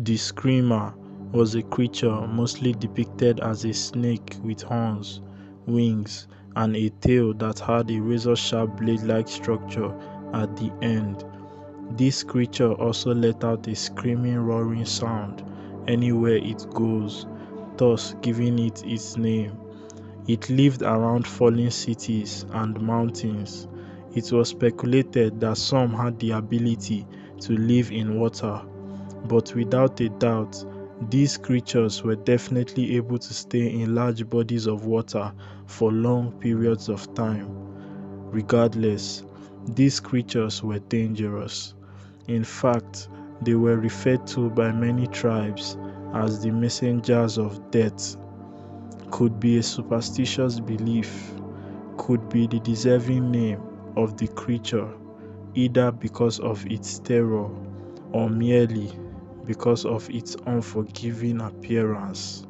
The Screamer was a creature mostly depicted as a snake with horns, wings, and a tail that had a razor-sharp blade-like structure at the end. This creature also let out a screaming roaring sound anywhere it goes, thus giving it its name. It lived around fallen cities and mountains. It was speculated that some had the ability to live in water, but without a doubt, these creatures were definitely able to stay in large bodies of water for long periods of time. Regardless, these creatures were dangerous. In fact, they were referred to by many tribes as the messengers of death. Could be a superstitious belief, could be the deserving name of the creature, either because of its terror or merely because of its unforgiving appearance.